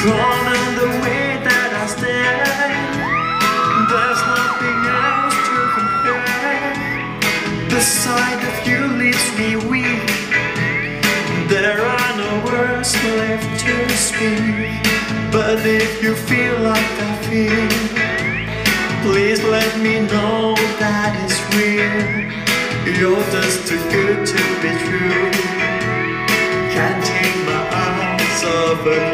Drawn in the way that I stand. There's nothing else to compare. The sight of you leaves me weak. There are no words left to speak. But if you feel like I feel, please let me know that it's real. You're just too good to be true. Can't take my eyes off of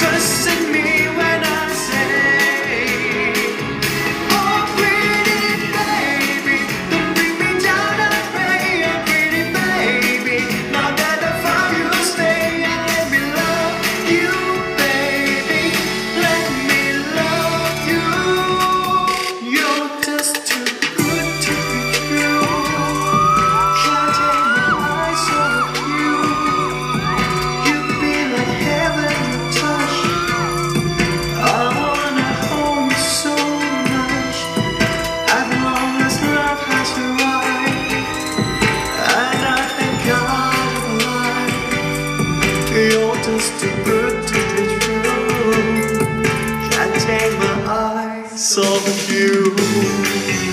Trust Of you.